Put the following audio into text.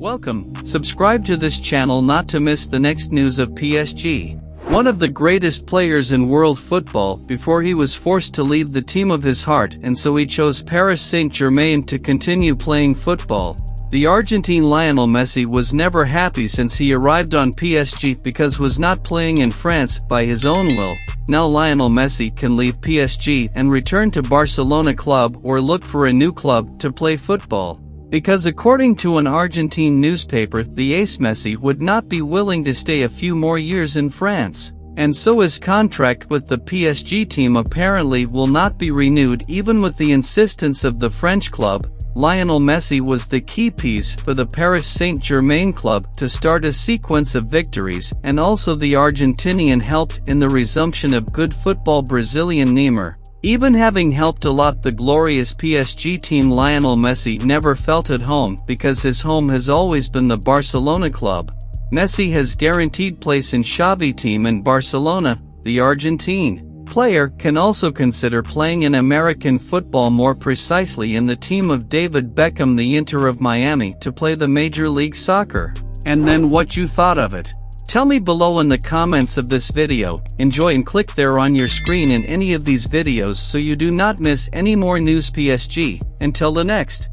Welcome, subscribe to this channel not to miss the next news of PSG. One of the greatest players in world football before he was forced to leave the team of his heart and so he chose Paris Saint-Germain to continue playing football. The Argentine Lionel Messi was never happy since he arrived on PSG because was not playing in France by his own will. Now Lionel Messi can leave PSG and return to Barcelona club or look for a new club to play football. Because according to an Argentine newspaper, the ace Messi would not be willing to stay a few more years in France. And so his contract with the PSG team apparently will not be renewed even with the insistence of the French club. Lionel Messi was the key piece for the Paris Saint-Germain club to start a sequence of victories and also the Argentinian helped in the resumption of good football Brazilian Neymar. Even having helped a lot the glorious PSG team Lionel Messi never felt at home because his home has always been the Barcelona club. Messi has guaranteed place in Xavi team in Barcelona, the Argentine player can also consider playing in American football more precisely in the team of David Beckham the Inter of Miami to play the Major League Soccer. And then what you thought of it. Tell me below in the comments of this video, enjoy and click there on your screen in any of these videos so you do not miss any more news PSG, until the next.